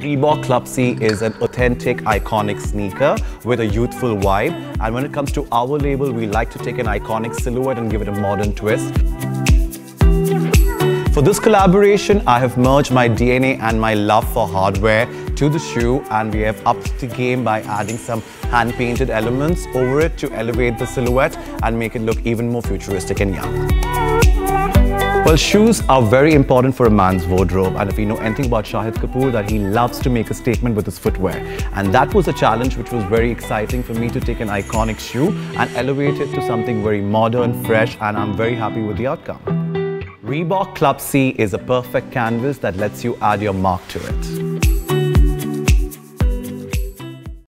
Reebok Club C is an authentic, iconic sneaker with a youthful vibe. And when it comes to our label, we like to take an iconic silhouette and give it a modern twist. For this collaboration, I have merged my DNA and my love for hardware to the shoe and we have upped the game by adding some hand-painted elements over it to elevate the silhouette and make it look even more futuristic and young. Well, shoes are very important for a man's wardrobe and if we know anything about Shahid Kapoor that he loves to make a statement with his footwear and that was a challenge which was very exciting for me to take an iconic shoe and elevate it to something very modern, fresh and I'm very happy with the outcome. Reebok Club C is a perfect canvas that lets you add your mark to it.